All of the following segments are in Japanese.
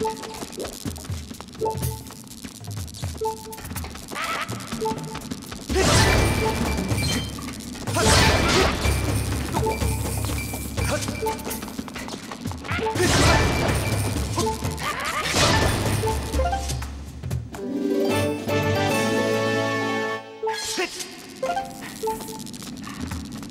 What?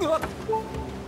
うわっ。